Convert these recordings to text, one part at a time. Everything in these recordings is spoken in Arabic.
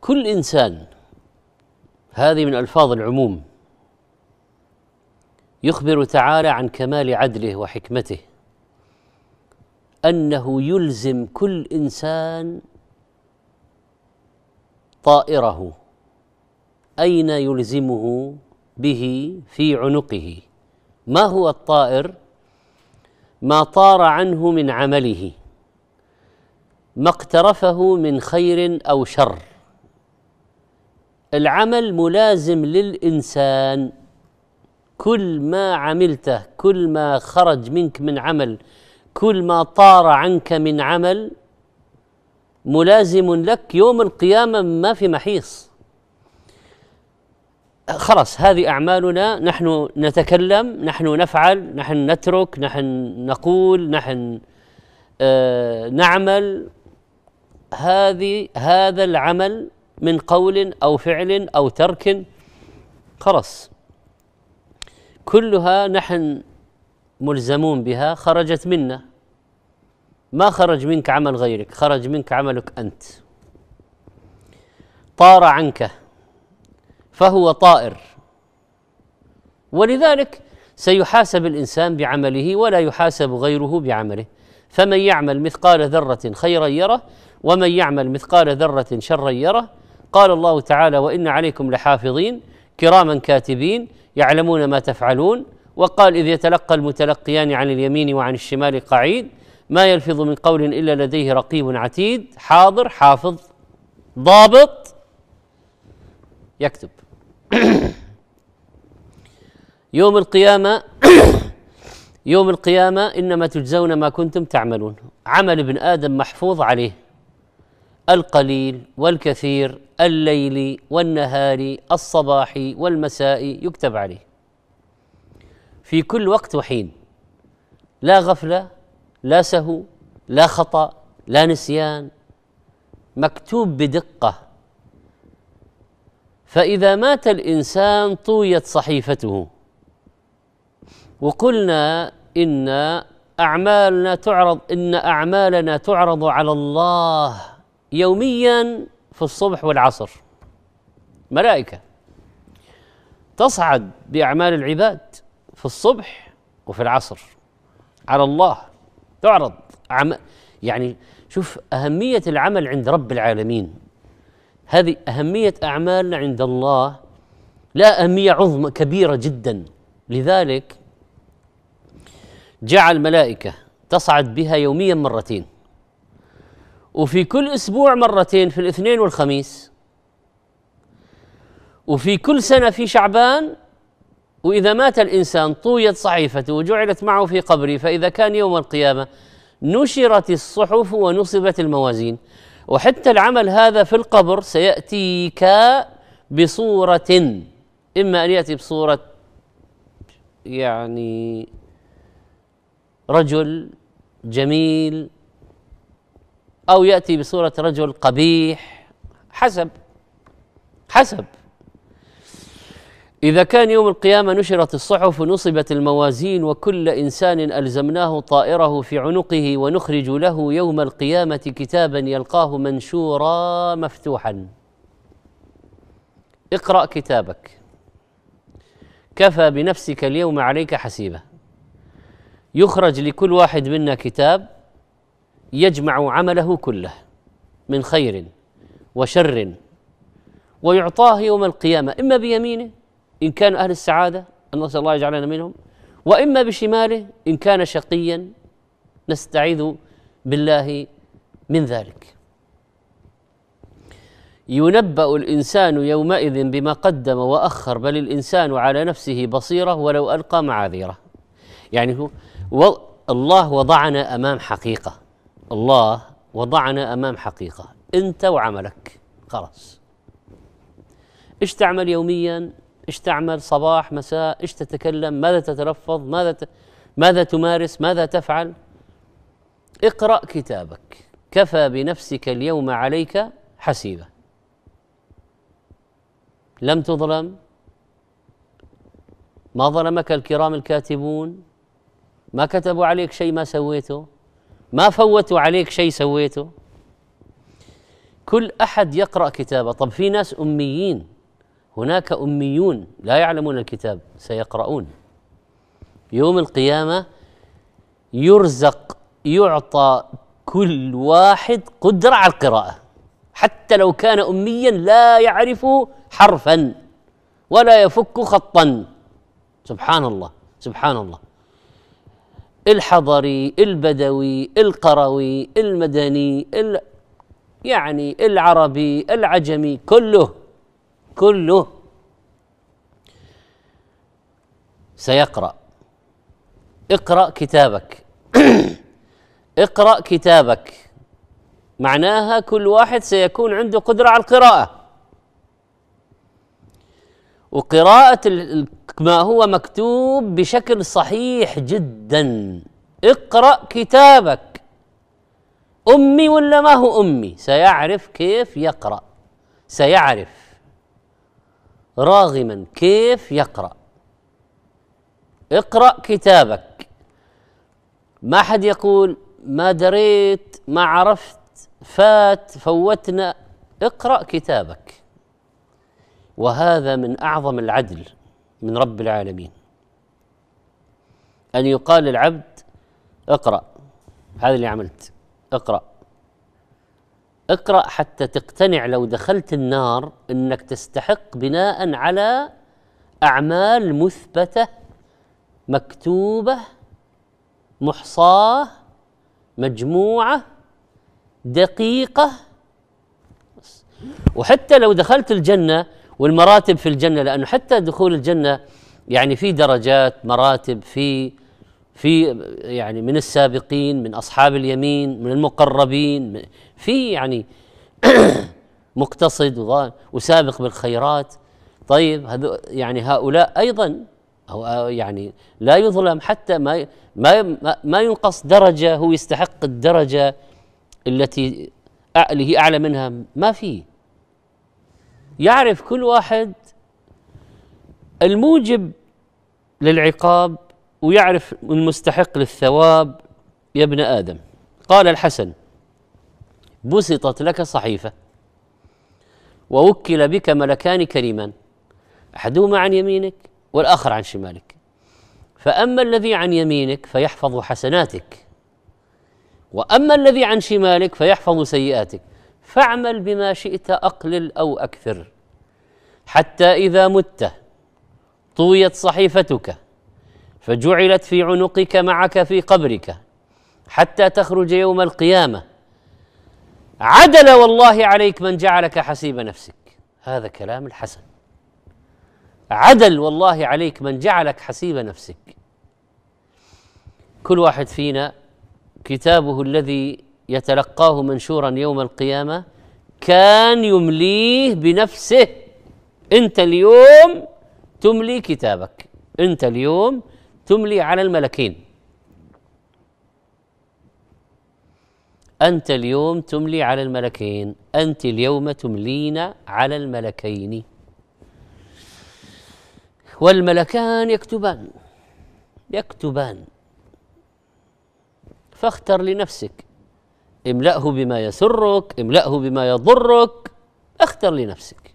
كل إنسان هذه من ألفاظ العموم يخبر تعالى عن كمال عدله وحكمته أنه يلزم كل إنسان طائره أين يلزمه به في عنقه؟ ما هو الطائر؟ ما طار عنه من عمله. ما اقترفه من خير أو شر. العمل ملازم للإنسان. كل ما عملته كل ما خرج منك من عمل كل ما طار عنك من عمل ملازم لك يوم القيامة ما في محيص. خلاص هذه أعمالنا. نحن نتكلم نحن نفعل نحن نترك نحن نقول نحن آه نعمل. هذه هذا العمل من قول أو فعل أو ترك خلاص كلها نحن ملزمون بها خرجت منا. ما خرج منك عمل غيرك خرج منك عملك أنت. طار عنك فهو طائر. ولذلك سيحاسب الإنسان بعمله ولا يحاسب غيره بعمله. فمن يعمل مثقال ذرة خيرا يره ومن يعمل مثقال ذرة شرا يره. قال الله تعالى وإن عليكم لحافظين كراما كاتبين يعلمون ما تفعلون. وقال إذ يتلقى المتلقيان عن اليمين وعن الشمال قعيد ما يلفظ من قول إلا لديه رقيب عتيد حاضر حافظ ضابط. يكتب. يوم القيامة يوم القيامة إنما تجزون ما كنتم تعملون. عمل ابن آدم محفوظ عليه. القليل والكثير الليل والنهار الصباح والمساء يكتب عليه. في كل وقت وحين. لا غفلة لا سهو لا خطأ لا نسيان. مكتوب بدقة. فإذا مات الإنسان طويت صحيفته. وقلنا إن أعمالنا تعرض إن أعمالنا تعرض على الله. يوميا في الصبح والعصر. ملائكة تصعد بأعمال العباد في الصبح وفي العصر. على الله تعرض عم يعني شوف أهمية العمل عند رب العالمين. هذه أهمية أعمالنا عند الله لا أهمية عظمى كبيرة جدا. لذلك جعل ملائكة تصعد بها يوميا مرتين. وفي كل أسبوع مرتين في الاثنين والخميس. وفي كل سنة في شعبان وإذا مات الإنسان طويت صحيفته وجعلت معه في قبره فإذا كان يوم القيامة نشرت الصحف ونصبت الموازين. وحتى العمل هذا في القبر سيأتيك بصورة إما أن يأتي بصورة يعني رجل جميل أو يأتي بصورة رجل قبيح. حسب. حسب. إذا كان يوم القيامة نشرت الصحف ونصبت الموازين وكل إنسان ألزمناه طائره في عنقه ونخرج له يوم القيامة كتابا يلقاه منشورا مفتوحا. اقرأ كتابك. كفى بنفسك اليوم عليك حسيبة. يخرج لكل واحد منا كتاب يجمع عمله كله من خير وشر ويعطاه يوم القيامة إما بيمينه إن كان أهل السعادة نسأل الله يجعلنا منهم وإما بشماله إن كان شقيا نستعيذ بالله من ذلك. ينبأ الإنسان يومئذ بما قدم وأخر بل الإنسان على نفسه بصيرة ولو ألقى معاذيره. يعني هو الله وضعنا أمام حقيقة. الله وضعنا أمام حقيقة أنت وعملك. خلاص. إيش تعمل يوميا؟ إيش تعمل صباح مساء؟ إيش تتكلم؟ ماذا تتلفظ؟ ماذا ت... ماذا تمارس؟ ماذا تفعل؟ اقرأ كتابك. كفى بنفسك اليوم عليك حسيبا لم تظلم؟ ما ظلمك الكرام الكاتبون؟ ما كتبوا عليك شيء ما سويته؟ ما فوتوا عليك شيء سويته؟ كل أحد يقرأ كتابه. طب في ناس أميين هناك أميون لا يعلمون الكتاب سيقرؤون. يوم القيامة يرزق يعطى كل واحد قدرة على القراءة. حتى لو كان اميا لا يعرف حرفا ولا يفك خطا. سبحان الله سبحان الله. الحضري البدوي القروي المدني يعني العربي العجمي كله كله سيقرأ. اقرأ كتابك. اقرأ كتابك. معناها كل واحد سيكون عنده قدرة على القراءة. وقراءة ما هو مكتوب بشكل صحيح جدا. اقرأ كتابك. أمي ولا ما هو أمي؟ سيعرف كيف يقرأ. سيعرف. راغما كيف يقرأ. اقرأ كتابك. ما حد يقول ما دريت ما عرفت فات فوتنا. اقرأ كتابك. وهذا من أعظم العدل من رب العالمين. أن يقال للعبد اقرأ هذا اللي عملت اقرأ. اقرأ حتى تقتنع لو دخلت النار إنك تستحق بناء على أعمال مثبتة مكتوبة محصاة مجموعة دقيقة. وحتى لو دخلت الجنة والمراتب في الجنة لأنه حتى دخول الجنة يعني في درجات مراتب في في يعني من السابقين من أصحاب اليمين من المقربين في يعني مقتصد وسابق بالخيرات. طيب هذو يعني هؤلاء أيضا أو يعني لا يظلم حتى ما ما ما ينقص درجة هو يستحق الدرجة التي هي أعلى منها. ما في. يعرف كل واحد الموجب للعقاب ويعرف المستحق للثواب. يا ابن آدم قال الحسن بسطت لك صحيفة ووكل بك ملكان كريمان أحدهما عن يمينك والآخر عن شمالك. فأما الذي عن يمينك فيحفظ حسناتك وأما الذي عن شمالك فيحفظ سيئاتك. فاعمل بما شئت أقلل أو أكثر. حتى إذا مت طويت صحيفتك فجعلت في عنقك معك في قبرك حتى تخرج يوم القيامة. عدل والله عليك من جعلك حسيب نفسك. هذا كلام الحسن. عدل والله عليك من جعلك حسيب نفسك. كل واحد فينا كتابه الذي يتلقاه منشورا يوم القيامة كان يمليه بنفسه. أنت اليوم تملي كتابك. أنت اليوم تملي على الملكين. أنت اليوم تملي على الملكين. أنت اليوم تملين على الملكين. والملكان يكتبان. يكتبان. فاختر لنفسك. املأه بما يسرك املأه بما يضرك اختر لنفسك.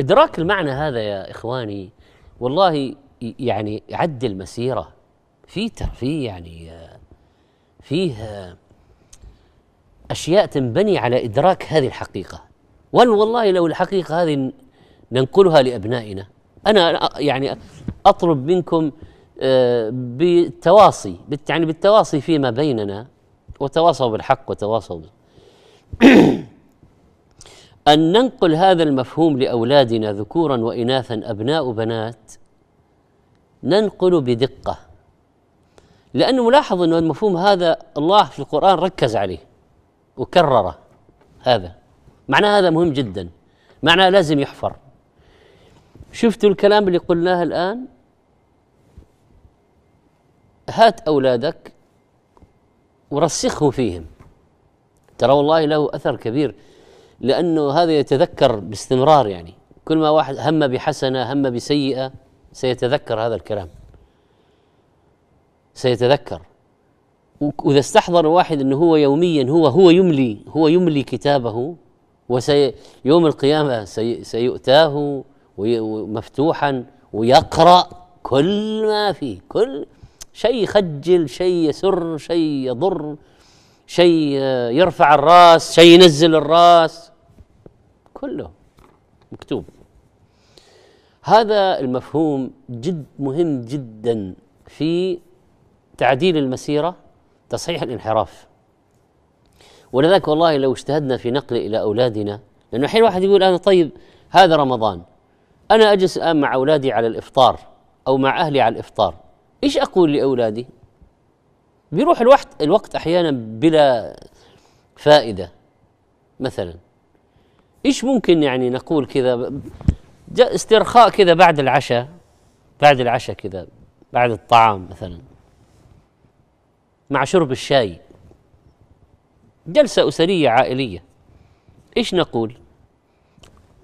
إدراك المعنى هذا يا إخواني والله يعني يعدل مسيره في في يعني فيه أشياء تنبني على إدراك هذه الحقيقة. والله لو الحقيقة هذه ننقلها لأبنائنا. أنا يعني أطلب منكم بالتواصي يعني بالتواصي فيما بيننا وتواصوا بالحق وتواصوا أن ننقل هذا المفهوم لأولادنا ذكورا وإناثا أبناء بنات ننقل بدقة. لأنه ملاحظ أن المفهوم هذا الله في القرآن ركز عليه وكرره هذا. معنى هذا مهم جدا. معنى لازم يحفر. شفتوا الكلام اللي قلناه الآن؟ هات أولادك ورسخه فيهم. ترى والله له أثر كبير لأنه هذا يتذكر باستمرار يعني. كل ما واحد هم بحسنة هم بسيئة سيتذكر هذا الكلام. سيتذكر. وإذا استحضر واحد إنه هو يوميا هو هو يملي هو يملي كتابه وسي يوم القيامة سي سيؤتاه مفتوحا ويقرأ كل ما فيه كل شيء يخجل شيء يسر شيء يضر شيء يرفع الراس شيء ينزل الراس. كله مكتوب. هذا المفهوم جد مهم جدا في تعديل المسيرة تصحيح الانحراف. ولذلك والله لو اجتهدنا في نقله إلى أولادنا لأنه الحين واحد يقول أنا طيب هذا رمضان. أنا أجلس الآن مع أولادي على الإفطار أو مع أهلي على الإفطار. إيش أقول لأولادي؟ بيروح الوقت الوقت أحيانا بلا فائدة مثلا. إيش ممكن يعني نقول كذا؟ استرخاء كذا بعد العشاء بعد العشاء كذا بعد الطعام مثلا. مع شرب الشاي. جلسة أسرية عائلية. إيش نقول؟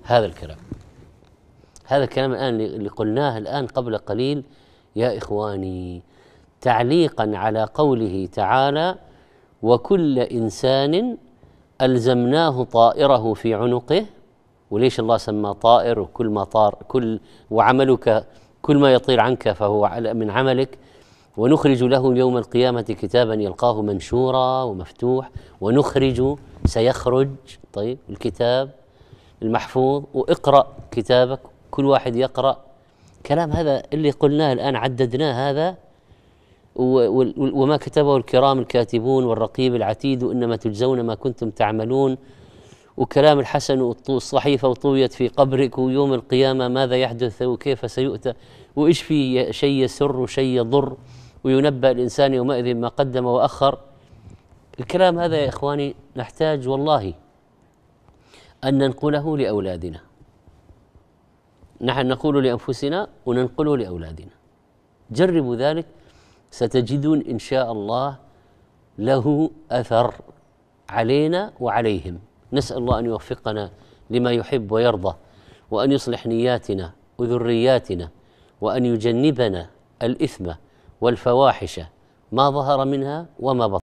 هذا الكلام. هذا الكلام الآن اللي قلناه الآن قبل قليل. يا إخواني تعليقا على قوله تعالى وكل إنسان ألزمناه طائره في عنقه. وليش الله سمى طائر؟ وكل ما طار كل وعملك كل ما يطير عنك فهو من عملك. ونخرج له يوم القيامة كتابا يلقاه منشورا ومفتوح. ونخرج سيخرج. طيب الكتاب المحفوظ. واقرأ كتابك. كل واحد يقرأ كلام هذا اللي قلناه الآن عددناه هذا وما كتبه الكرام الكاتبون والرقيب العتيد إنما تجزون ما كنتم تعملون. وكلام الحسن والصحيفة وطويت في قبرك ويوم القيامة ماذا يحدث وكيف سيؤتى وإيش في شيء يسر وشيء يضر وينبأ الإنسان يومئذ ما قدم وأخر. الكلام هذا يا إخواني نحتاج والله أن ننقله لأولادنا. نحن نقول لأنفسنا وننقله لأولادنا. جربوا ذلك ستجدون إن شاء الله له أثر علينا وعليهم. نسأل الله أن يوفقنا لما يحب ويرضى وأن يصلح نياتنا وذرياتنا وأن يجنبنا الإثم والفواحش ما ظهر منها وما بطن.